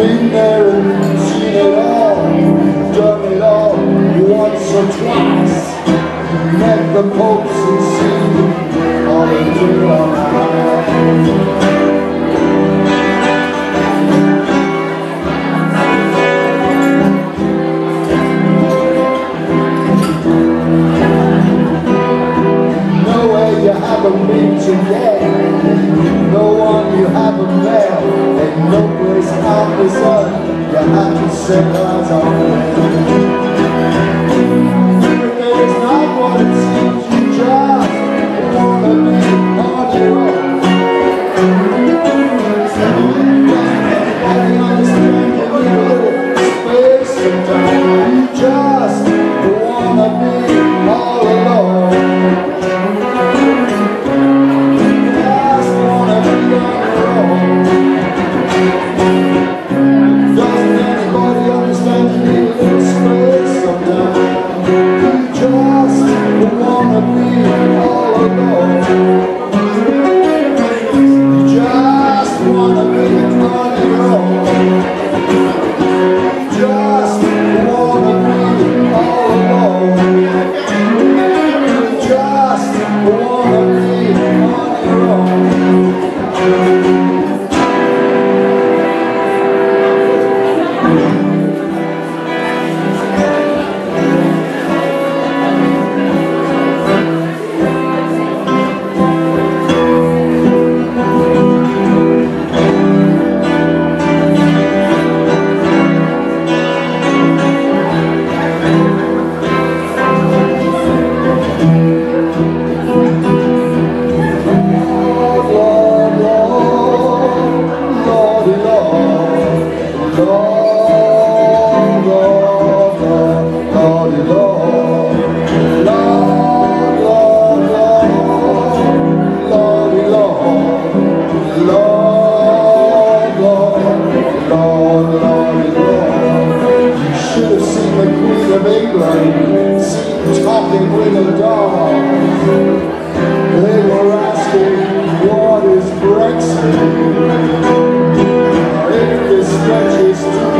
We know have a meet again No one you haven't met And no place on this earth. You have to set eyes on just wanna be all alone. they bring a dog. They were asking what is Brexit. If this stretches